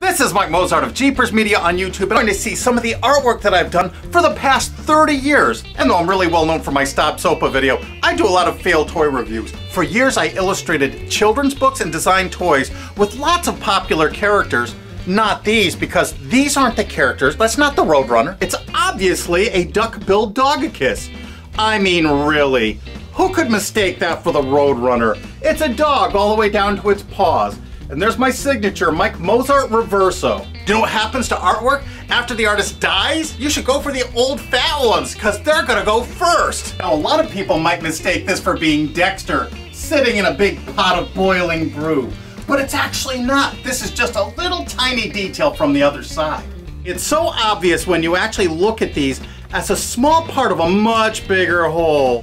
This is Mike Mozart of Jeepers Media on YouTube, and I'm going to see some of the artwork that I've done for the past 30 years. And though I'm really well known for my Stop Sopa video, I do a lot of failed toy reviews. For years, I illustrated children's books and designed toys with lots of popular characters. Not these, because these aren't the characters. That's not the Roadrunner. It's obviously a duck-billed dogicus. I mean, really. Who could mistake that for the Roadrunner? It's a dog all the way down to its paws. And there's my signature, Mike Mozart Reverso. Do you know what happens to artwork after the artist dies? You should go for the old fat ones, because they're gonna go first. Now, a lot of people might mistake this for being Dexter, sitting in a big pot of boiling brew. But it's actually not. This is just a little tiny detail from the other side. It's so obvious when you actually look at these as a small part of a much bigger whole.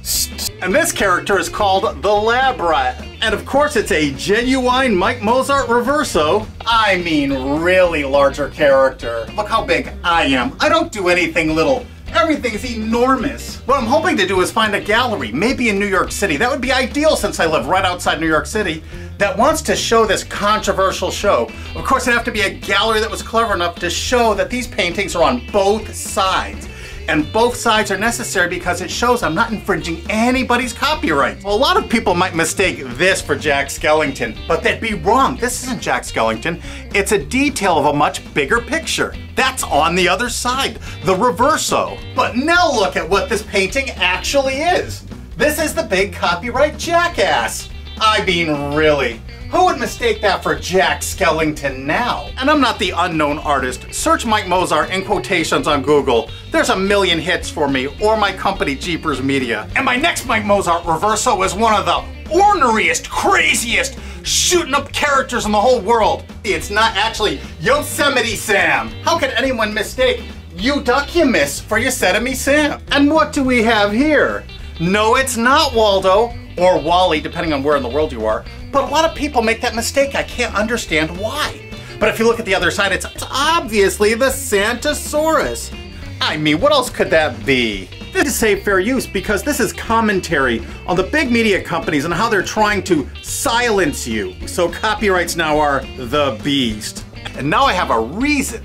And this character is called the Lab Rat. And of course it's a genuine Mike Mozart Reverso. I mean really larger character. Look how big I am. I don't do anything little. Everything's enormous. What I'm hoping to do is find a gallery, maybe in New York City. That would be ideal since I live right outside New York City that wants to show this controversial show. Of course, it'd have to be a gallery that was clever enough to show that these paintings are on both sides and both sides are necessary because it shows I'm not infringing anybody's copyright. Well, a lot of people might mistake this for Jack Skellington, but they'd be wrong. This isn't Jack Skellington. It's a detail of a much bigger picture. That's on the other side, the reverso. But now look at what this painting actually is. This is the big copyright jackass. I mean, really. Who would mistake that for Jack Skellington now? And I'm not the unknown artist. Search Mike Mozart in quotations on Google. There's a million hits for me, or my company Jeepers Media. And my next Mike Mozart Reverso is one of the orneriest, craziest, shooting up characters in the whole world. It's not actually Yosemite Sam. How could anyone mistake You Duck You Miss for Yosemite Sam? And what do we have here? No, it's not Waldo, or Wally, depending on where in the world you are. But a lot of people make that mistake. I can't understand why. But if you look at the other side, it's, obviously the Santasaurus. I mean, what else could that be? This is safe fair use because this is commentary on the big media companies and how they're trying to silence you. So copyrights now are the beast. And now I have a reason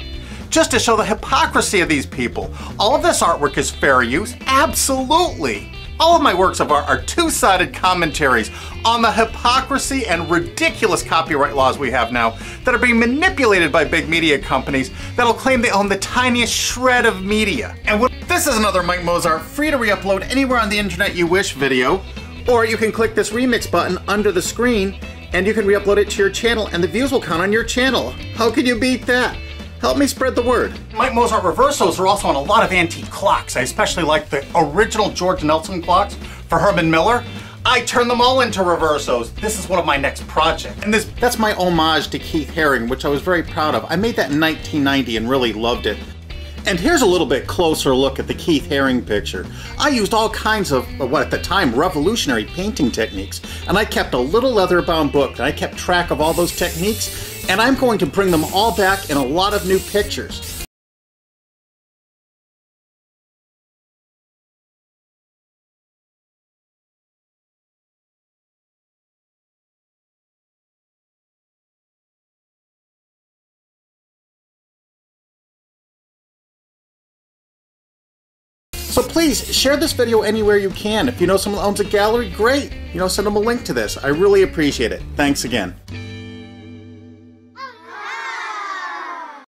just to show the hypocrisy of these people. All of this artwork is fair use? Absolutely. All of my works of art are two-sided commentaries on the hypocrisy and ridiculous copyright laws we have now that are being manipulated by big media companies that'll claim they own the tiniest shred of media. And what, this is another Mike Mozart free to re-upload anywhere on the internet you wish video, or you can click this remix button under the screen and you can re-upload it to your channel and the views will count on your channel. How can you beat that? Help me spread the word. Mike Mozart Reversos are also on a lot of antique clocks. I especially like the original George Nelson clocks for Herman Miller. I turn them all into reversos. This is one of my next projects. And this that's my homage to Keith Haring, which I was very proud of. I made that in 1990 and really loved it. And here's a little bit closer look at the Keith Haring picture. I used all kinds of, uh, what at the time, revolutionary painting techniques, and I kept a little leather-bound book, and I kept track of all those techniques, and I'm going to bring them all back in a lot of new pictures. So please share this video anywhere you can. If you know someone owns a gallery, great. You know, send them a link to this. I really appreciate it. Thanks again.